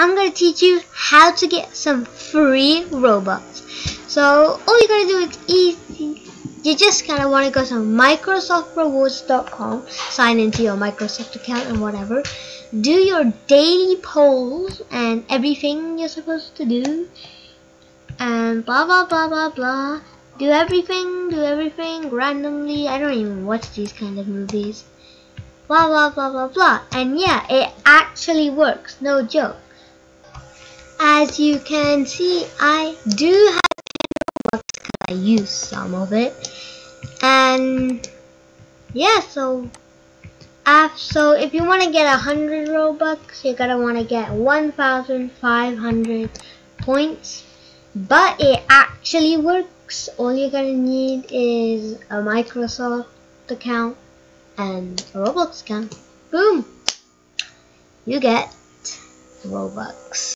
I'm gonna teach you how to get some free Robux. So all you gotta do is easy. You just kind of want to go to MicrosoftRewards.com, sign into your Microsoft account and whatever. Do your daily polls and everything you're supposed to do. And blah blah blah blah blah. Do everything, do everything randomly. I don't even watch these kind of movies. Blah blah blah blah blah. And yeah, it actually works. No joke. As you can see, I do have Robux because I use some of it. And yeah, so so if you want to get a hundred Robux, you're gonna want to get 1,500 points. But it actually works. All you're gonna need is a Microsoft account and a Roblox account. Boom! You get Robux.